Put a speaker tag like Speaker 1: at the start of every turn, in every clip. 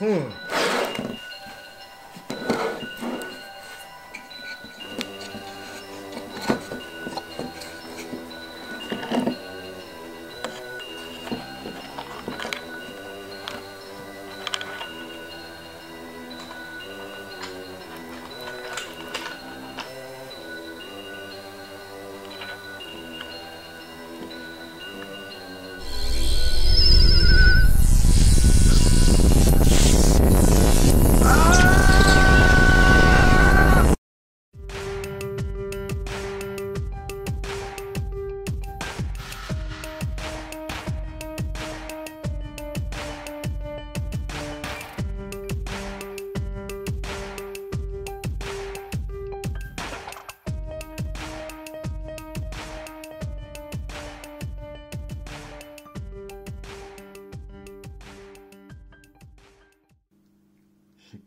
Speaker 1: 嗯。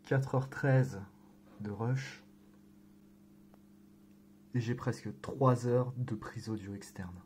Speaker 1: 4h13 de rush et j'ai presque 3 heures de prise audio externe.